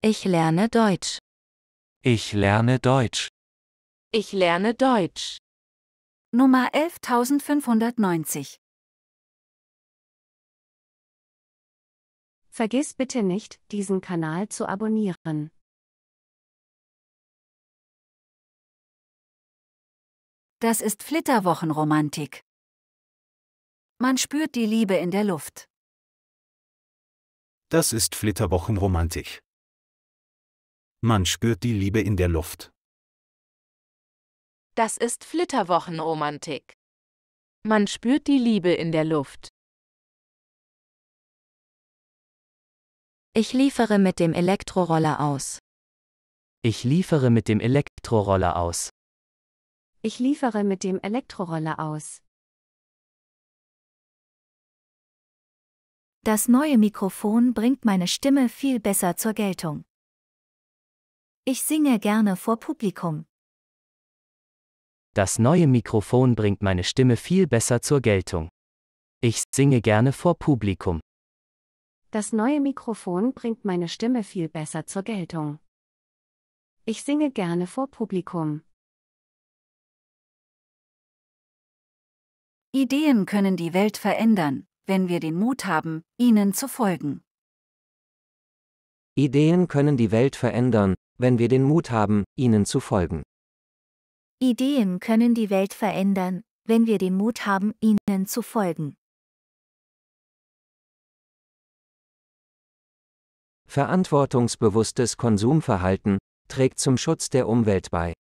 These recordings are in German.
Ich lerne Deutsch. Ich lerne Deutsch. Ich lerne Deutsch. Nummer 11590. Vergiss bitte nicht, diesen Kanal zu abonnieren. Das ist Flitterwochenromantik. Man spürt die Liebe in der Luft. Das ist Flitterwochenromantik. Man spürt die Liebe in der Luft. Das ist Flitterwochenromantik. Man spürt die Liebe in der Luft. Ich liefere mit dem Elektroroller aus. Ich liefere mit dem Elektroroller aus. Ich liefere mit dem Elektroroller aus. Das neue Mikrofon bringt meine Stimme viel besser zur Geltung. Ich singe gerne vor Publikum. Das neue Mikrofon bringt meine Stimme viel besser zur Geltung. Ich singe gerne vor Publikum. Das neue Mikrofon bringt meine Stimme viel besser zur Geltung. Ich singe gerne vor Publikum. Ideen können die Welt verändern, wenn wir den Mut haben, ihnen zu folgen. Ideen können die Welt verändern, wenn wir den Mut haben, ihnen zu folgen. Ideen können die Welt verändern, wenn wir den Mut haben, ihnen zu folgen. Verantwortungsbewusstes Konsumverhalten trägt zum Schutz der Umwelt bei.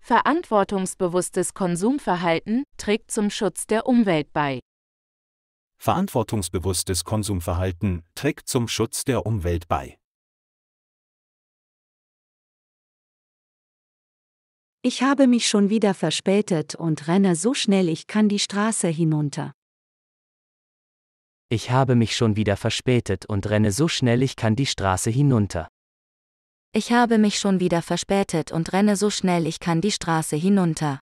Verantwortungsbewusstes Konsumverhalten trägt zum Schutz der Umwelt bei. Verantwortungsbewusstes Konsumverhalten trägt zum Schutz der Umwelt bei. Ich habe mich schon wieder verspätet und renne so schnell ich kann die Straße hinunter. Ich habe mich schon wieder verspätet und renne so schnell ich kann die Straße hinunter. Ich habe mich schon wieder verspätet und renne so schnell ich kann die Straße hinunter.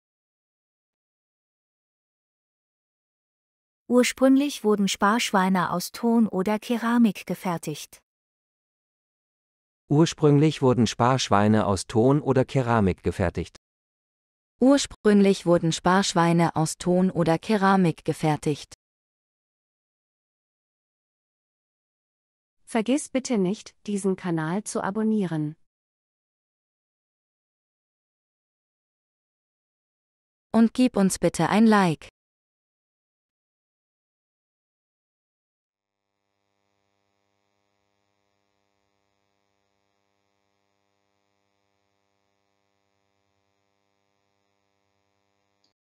Ursprünglich wurden Sparschweine aus Ton oder Keramik gefertigt. Ursprünglich wurden Sparschweine aus Ton oder Keramik gefertigt. Ursprünglich wurden Sparschweine aus Ton oder Keramik gefertigt. Vergiss bitte nicht, diesen Kanal zu abonnieren. Und gib uns bitte ein Like.